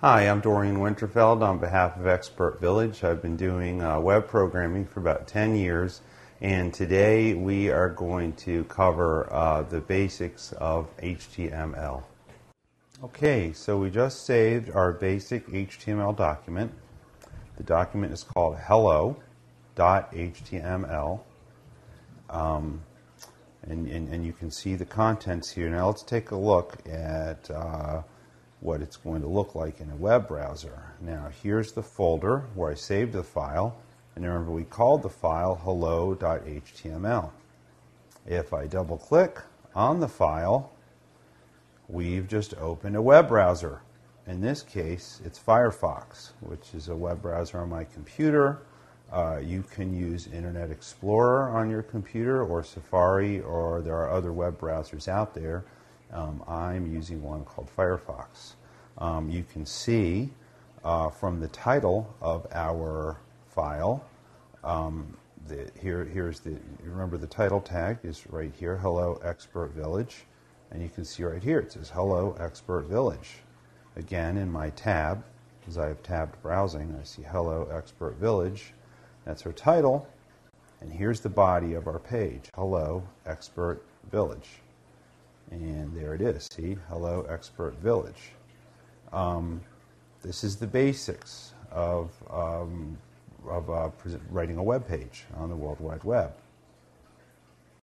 Hi, I'm Dorian Winterfeld on behalf of Expert Village. I've been doing uh, web programming for about 10 years, and today we are going to cover uh, the basics of HTML. Okay, so we just saved our basic HTML document. The document is called hello.html. Um, and, and, and, you can see the contents here. Now let's take a look at uh, what it's going to look like in a web browser. Now here's the folder where I saved the file. And remember we called the file hello.html. If I double click on the file, we've just opened a web browser. In this case, it's Firefox, which is a web browser on my computer. Uh, you can use Internet Explorer on your computer or Safari, or there are other web browsers out there. Um, I'm using one called Firefox. Um, you can see uh, from the title of our file, um, the, here, here's the, remember the title tag is right here, Hello Expert Village. And you can see right here, it says Hello Expert Village. Again, in my tab, as I have tabbed browsing, I see Hello Expert Village. That's our title. And here's the body of our page Hello Expert Village. And there it is. See, Hello Expert Village. Um, this is the basics of, um, of uh, writing a web page on the World Wide Web.